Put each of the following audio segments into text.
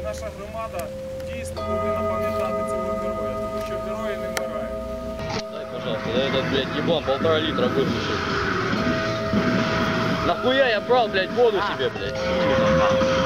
І наша громада дійсно повинна пам'ятати цього героя, тому що герої не вмирають. Дай, пожалуйста, дай этот, блядь, еблан полтора литра высушил. Нахуя я брал, блядь, воду себе, блядь?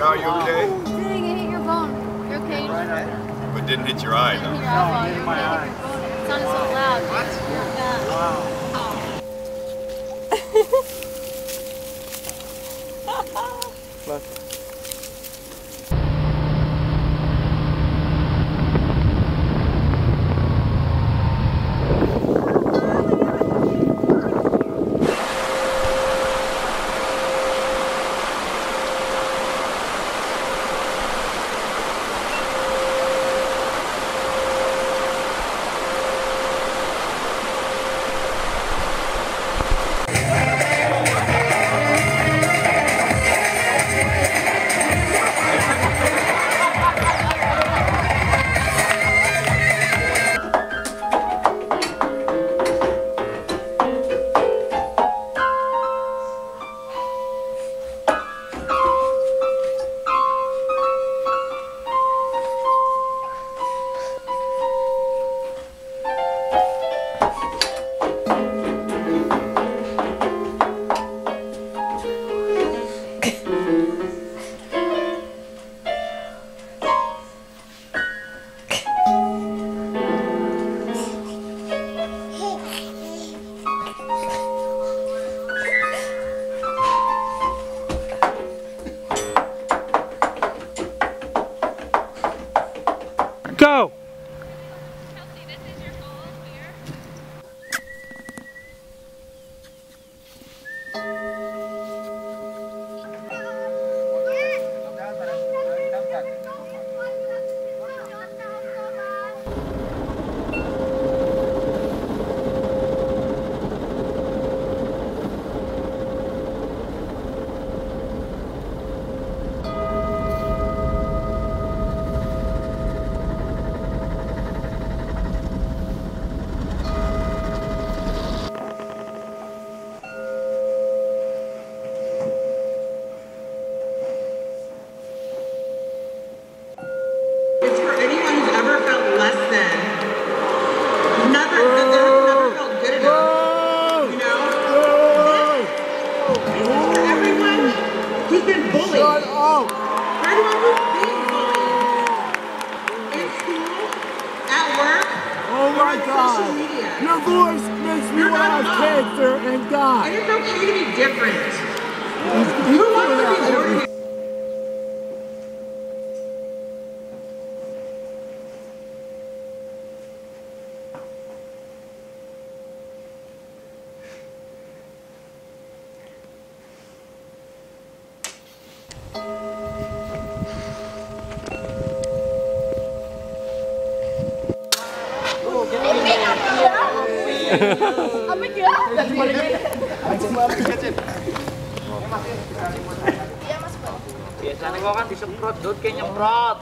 Are you oh. okay? Dang, it hit your bone. You're okay? It But didn't hit your eye, hit though. your eyeball. You're okay. Hit your bone. It sounded so loud. You're bad. Go! God! Your voice makes me want to not have cancer and And die. it's okay to be different. Who wants to be Apa ya? Biasanya gua kan disemprot, dut kayak nyemprot.